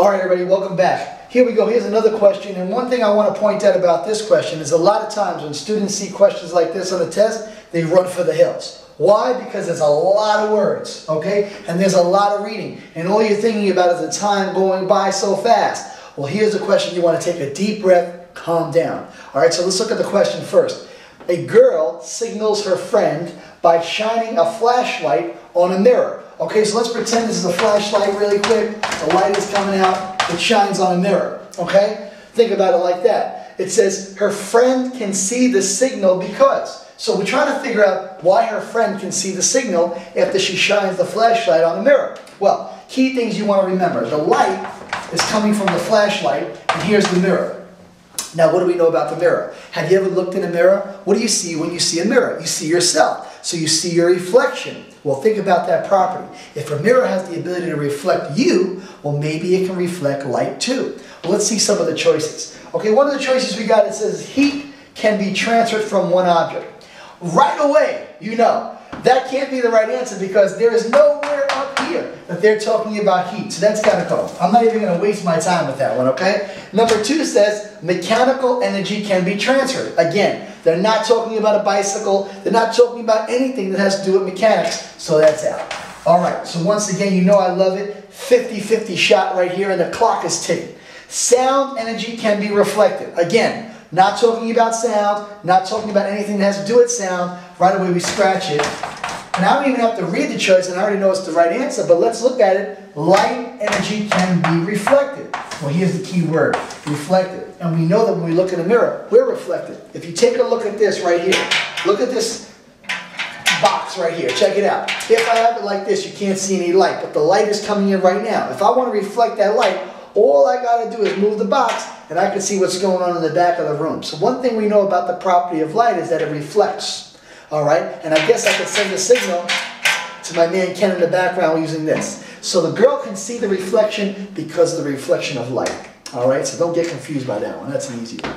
All right, everybody, welcome back. Here we go. Here's another question. And one thing I want to point out about this question is a lot of times when students see questions like this on a test, they run for the hills. Why? Because there's a lot of words, okay? And there's a lot of reading. And all you're thinking about is the time going by so fast. Well, here's a question you want to take a deep breath, calm down. All right, so let's look at the question first. A girl signals her friend by shining a flashlight on a mirror. Okay, so let's pretend this is a flashlight really quick. The light is coming out, it shines on a mirror. Okay? Think about it like that. It says her friend can see the signal because. So we're trying to figure out why her friend can see the signal after she shines the flashlight on the mirror. Well, key things you want to remember. The light is coming from the flashlight, and here's the mirror. Now, what do we know about the mirror? Have you ever looked in a mirror? What do you see when you see a mirror? You see yourself. So you see your reflection. Well, think about that property. If a mirror has the ability to reflect you, well, maybe it can reflect light too. Well, let's see some of the choices. Okay, one of the choices we got, it says heat can be transferred from one object. Right away, you know, that can't be the right answer because there is no here that they're talking about heat. So that's kind of cool. I'm not even going to waste my time with that one, okay? Number two says mechanical energy can be transferred. Again, they're not talking about a bicycle. They're not talking about anything that has to do with mechanics. So that's out. All right, so once again, you know I love it. 50-50 shot right here, and the clock is ticking. Sound energy can be reflected. Again, not talking about sound, not talking about anything that has to do with sound. Right away, we scratch it. And I don't even have to read the choice, and I already know it's the right answer, but let's look at it. Light energy can be reflected. Well, here's the key word, reflected. And we know that when we look in a mirror, we're reflected. If you take a look at this right here, look at this box right here. Check it out. If I have it like this, you can't see any light, but the light is coming in right now. If I want to reflect that light, all I got to do is move the box, and I can see what's going on in the back of the room. So one thing we know about the property of light is that it reflects. All right? And I guess I could send a signal to my man Ken in the background using this. So the girl can see the reflection because of the reflection of light. All right? So don't get confused by that one. That's an easy one.